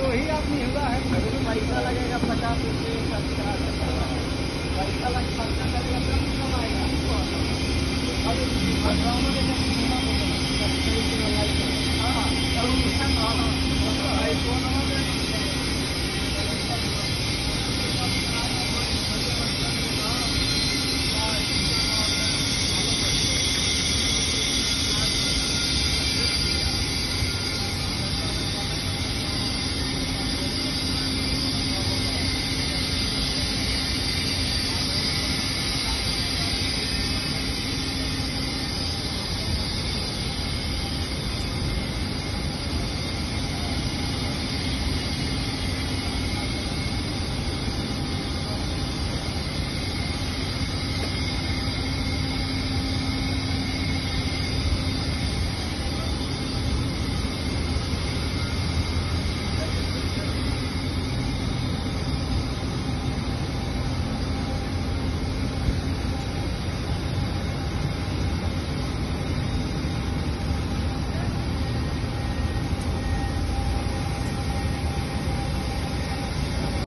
दो ही आदमी हुआ है? तो पैसा लगेगा पचास रुपये पैसा लग खर्चा करेगा तब कम आएगा अब